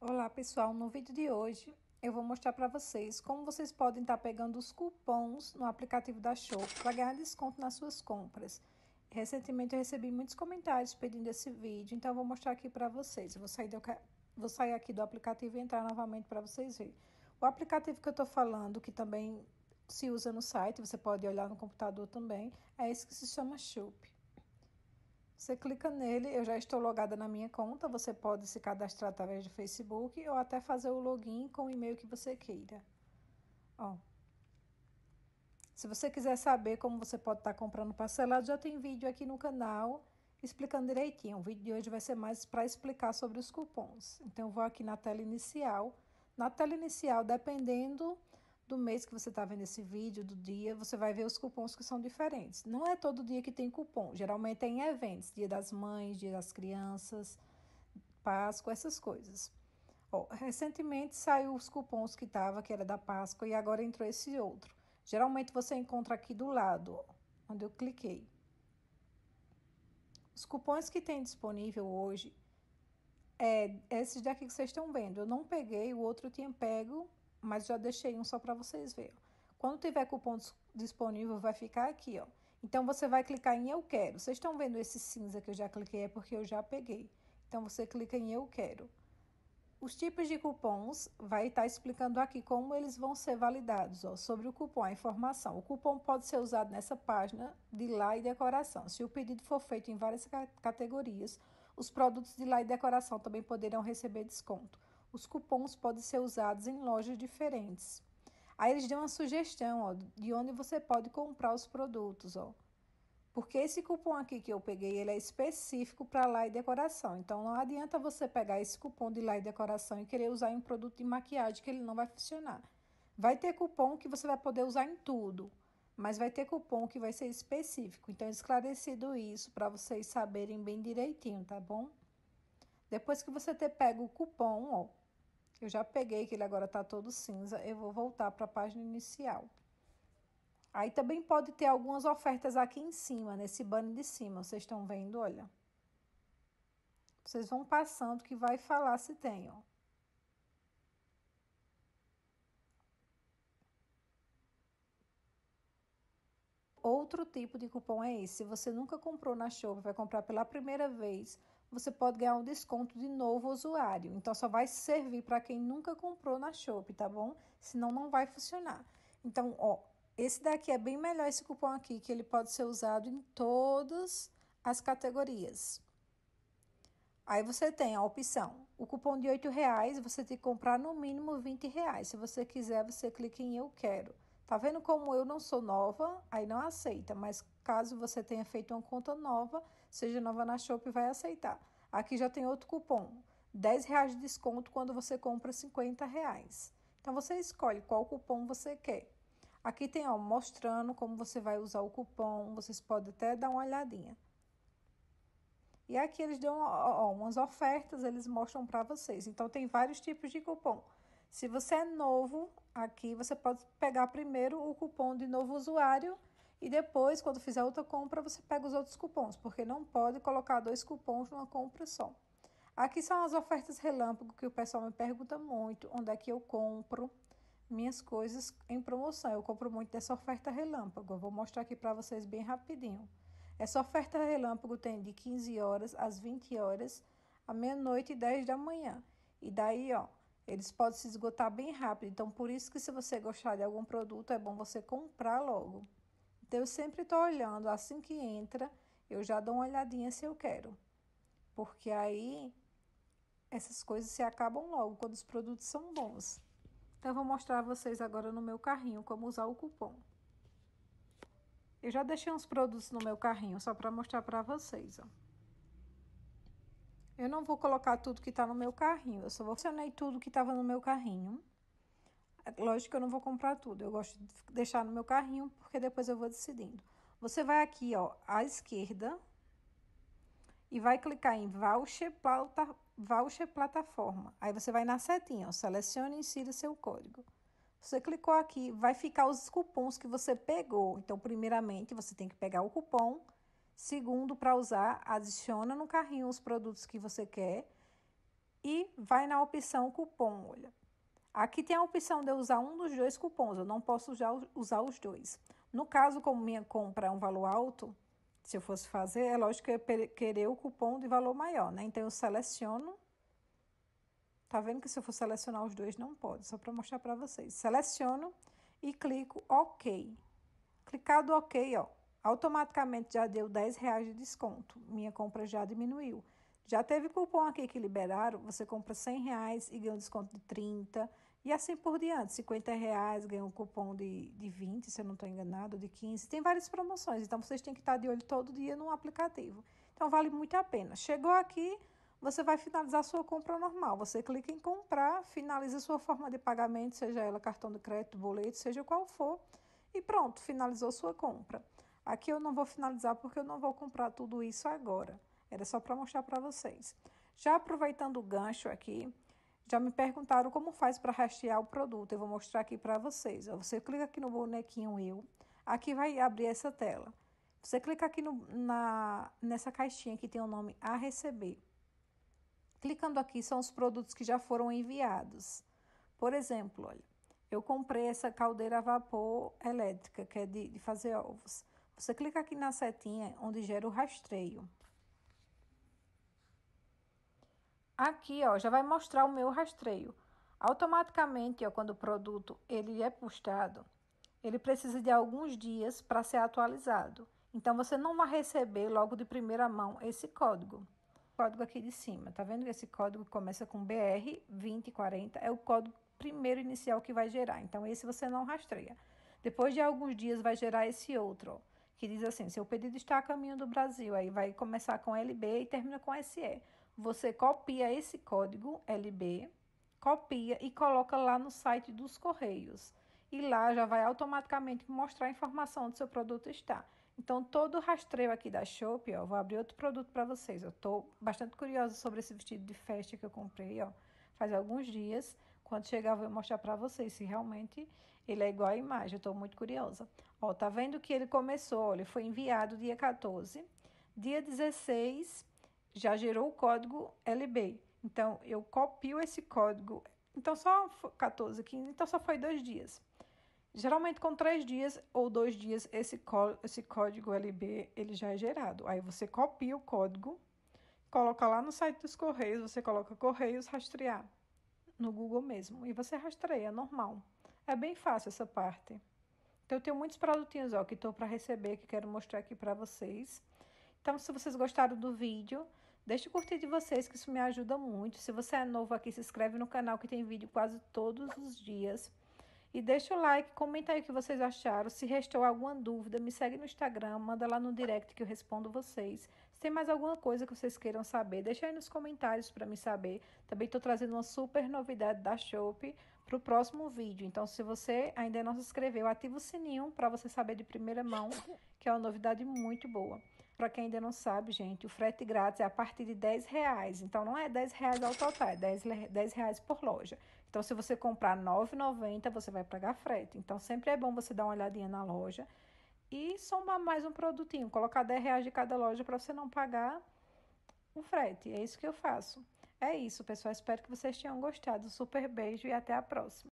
Olá pessoal, no vídeo de hoje eu vou mostrar para vocês como vocês podem estar tá pegando os cupons no aplicativo da Shop para ganhar desconto nas suas compras. Recentemente eu recebi muitos comentários pedindo esse vídeo, então eu vou mostrar aqui para vocês. Eu vou sair, do, vou sair aqui do aplicativo e entrar novamente para vocês verem. O aplicativo que eu estou falando, que também se usa no site, você pode olhar no computador também, é esse que se chama Shop. Você clica nele, eu já estou logada na minha conta, você pode se cadastrar através do Facebook ou até fazer o login com o e-mail que você queira. Ó. Se você quiser saber como você pode estar comprando parcelado, já tem vídeo aqui no canal explicando direitinho. O vídeo de hoje vai ser mais para explicar sobre os cupons. Então, eu vou aqui na tela inicial. Na tela inicial, dependendo do mês que você está vendo esse vídeo, do dia, você vai ver os cupons que são diferentes. Não é todo dia que tem cupom, geralmente é em eventos, dia das mães, dia das crianças, Páscoa, essas coisas. Ó, recentemente saiu os cupons que tava, que era da Páscoa, e agora entrou esse outro. Geralmente você encontra aqui do lado, ó, onde eu cliquei. Os cupons que tem disponível hoje é esses daqui que vocês estão vendo. Eu não peguei, o outro eu tinha pego mas já deixei um só para vocês verem. Quando tiver cupom disponível, vai ficar aqui, ó. Então, você vai clicar em Eu Quero. Vocês estão vendo esse cinza que eu já cliquei? É porque eu já peguei. Então, você clica em Eu Quero. Os tipos de cupons vai estar tá explicando aqui como eles vão ser validados, ó, sobre o cupom, a informação. O cupom pode ser usado nessa página de lá e decoração. Se o pedido for feito em várias categorias, os produtos de lá e decoração também poderão receber desconto os cupons podem ser usados em lojas diferentes. Aí eles dão uma sugestão ó, de onde você pode comprar os produtos, ó. Porque esse cupom aqui que eu peguei, ele é específico para lá e decoração. Então não adianta você pegar esse cupom de lá e decoração e querer usar em um produto de maquiagem que ele não vai funcionar. Vai ter cupom que você vai poder usar em tudo, mas vai ter cupom que vai ser específico. Então esclarecido isso para vocês saberem bem direitinho, tá bom? Depois que você ter pego o cupom, ó, eu já peguei que ele agora tá todo cinza, eu vou voltar para a página inicial. Aí também pode ter algumas ofertas aqui em cima, nesse banner de cima, vocês estão vendo, olha. Vocês vão passando que vai falar se tem, ó. Outro tipo de cupom é esse. Se você nunca comprou na Shop, vai comprar pela primeira vez, você pode ganhar um desconto de novo usuário. Então, só vai servir para quem nunca comprou na Shop, tá bom? Senão, não vai funcionar. Então, ó, esse daqui é bem melhor, esse cupom aqui, que ele pode ser usado em todas as categorias. Aí você tem a opção, o cupom de R$ reais você tem que comprar no mínimo R$ reais. Se você quiser, você clica em eu quero. Tá vendo como eu não sou nova? Aí não aceita, mas caso você tenha feito uma conta nova, seja nova na Shop, vai aceitar. Aqui já tem outro cupom, 10 reais de desconto quando você compra 50 reais. Então, você escolhe qual cupom você quer. Aqui tem, ó, mostrando como você vai usar o cupom, vocês podem até dar uma olhadinha. E aqui eles dão ó, umas ofertas, eles mostram para vocês. Então, tem vários tipos de cupom. Se você é novo aqui, você pode pegar primeiro o cupom de novo usuário e depois, quando fizer outra compra, você pega os outros cupons, porque não pode colocar dois cupons numa compra só. Aqui são as ofertas relâmpago que o pessoal me pergunta muito, onde é que eu compro minhas coisas em promoção. Eu compro muito dessa oferta relâmpago. Eu vou mostrar aqui para vocês bem rapidinho. Essa oferta relâmpago tem de 15 horas às 20 horas, à meia-noite e 10 da manhã. E daí, ó, eles podem se esgotar bem rápido. Então, por isso que se você gostar de algum produto, é bom você comprar logo. Então, eu sempre estou olhando, assim que entra, eu já dou uma olhadinha se eu quero. Porque aí, essas coisas se acabam logo, quando os produtos são bons. Então, eu vou mostrar a vocês agora no meu carrinho como usar o cupom. Eu já deixei uns produtos no meu carrinho, só para mostrar para vocês, ó. Eu não vou colocar tudo que tá no meu carrinho, eu só vou selecionei tudo que tava no meu carrinho. Lógico que eu não vou comprar tudo, eu gosto de deixar no meu carrinho, porque depois eu vou decidindo. Você vai aqui, ó, à esquerda, e vai clicar em voucher, plata, voucher plataforma. Aí você vai na setinha, ó, selecione e insira seu código. Você clicou aqui, vai ficar os cupons que você pegou. Então, primeiramente, você tem que pegar o cupom Segundo, para usar, adiciona no carrinho os produtos que você quer. e vai na opção cupom, olha. Aqui tem a opção de eu usar um dos dois cupons, eu não posso já usar os dois. No caso, como minha compra é um valor alto, se eu fosse fazer, é lógico que eu ia querer o cupom de valor maior, né? Então, eu seleciono. Tá vendo que se eu for selecionar os dois, não pode, só para mostrar para vocês. Seleciono e clico OK. Clicado OK, ó, automaticamente já deu 10 reais de desconto. Minha compra já diminuiu. Já teve cupom aqui que liberaram, você compra 100 reais e ganha um desconto de 30 e assim por diante. 50 reais ganha um cupom de, de 20, se eu não estou enganado, de 15. Tem várias promoções, então vocês têm que estar de olho todo dia no aplicativo. Então vale muito a pena. Chegou aqui, você vai finalizar sua compra normal. Você clica em comprar, finaliza sua forma de pagamento, seja ela cartão de crédito, boleto, seja qual for, e pronto, finalizou sua compra. Aqui eu não vou finalizar porque eu não vou comprar tudo isso agora. Era só para mostrar para vocês. Já aproveitando o gancho aqui, já me perguntaram como faz para rastrear o produto. Eu vou mostrar aqui para vocês. Você clica aqui no bonequinho Eu. Aqui vai abrir essa tela. Você clica aqui no, na, nessa caixinha que tem o nome A Receber. Clicando aqui são os produtos que já foram enviados. Por exemplo, olha, eu comprei essa caldeira a vapor elétrica, que é de, de fazer ovos. Você clica aqui na setinha onde gera o rastreio. Aqui, ó, já vai mostrar o meu rastreio. Automaticamente, ó, quando o produto ele é postado, ele precisa de alguns dias para ser atualizado. Então, você não vai receber logo de primeira mão esse código. Código aqui de cima, tá vendo esse código começa com BR 2040, é o código primeiro inicial que vai gerar. Então, esse você não rastreia. Depois de alguns dias, vai gerar esse outro, que diz assim: seu pedido está a caminho do Brasil. Aí vai começar com LB e termina com SE você copia esse código LB, copia e coloca lá no site dos Correios. E lá já vai automaticamente mostrar a informação onde seu produto está. Então, todo o rastreio aqui da Shop, ó, vou abrir outro produto para vocês. Eu estou bastante curiosa sobre esse vestido de festa que eu comprei, ó, faz alguns dias. Quando chegar, eu vou mostrar para vocês se realmente ele é igual à imagem. Eu estou muito curiosa. Ó, tá vendo que ele começou, ele foi enviado dia 14. Dia 16, já gerou o código LB. Então, eu copio esse código. Então, só 14, 15, então só foi dois dias. Geralmente, com três dias ou dois dias, esse, esse código LB ele já é gerado. Aí, você copia o código, coloca lá no site dos Correios, você coloca Correios rastrear no Google mesmo. E você rastreia, normal. É bem fácil essa parte. Então, eu tenho muitos produtinhos ó, que estou para receber, que quero mostrar aqui para vocês. Então, se vocês gostaram do vídeo, deixe o curtir de vocês, que isso me ajuda muito. Se você é novo aqui, se inscreve no canal, que tem vídeo quase todos os dias. E deixa o like, comenta aí o que vocês acharam. Se restou alguma dúvida, me segue no Instagram, manda lá no direct que eu respondo vocês. Se tem mais alguma coisa que vocês queiram saber, deixa aí nos comentários para me saber. Também estou trazendo uma super novidade da Shop para o próximo vídeo. Então, se você ainda não se inscreveu, ativa o sininho para você saber de primeira mão, que é uma novidade muito boa. Para quem ainda não sabe, gente, o frete grátis é a partir de 10 reais. Então, não é 10 reais ao total, é 10, 10 reais por loja. Então, se você comprar R$ 9,90, você vai pagar frete. Então, sempre é bom você dar uma olhadinha na loja e somar mais um produtinho. Colocar 10 reais de cada loja para você não pagar o frete. É isso que eu faço. É isso, pessoal. Espero que vocês tenham gostado. Super beijo e até a próxima.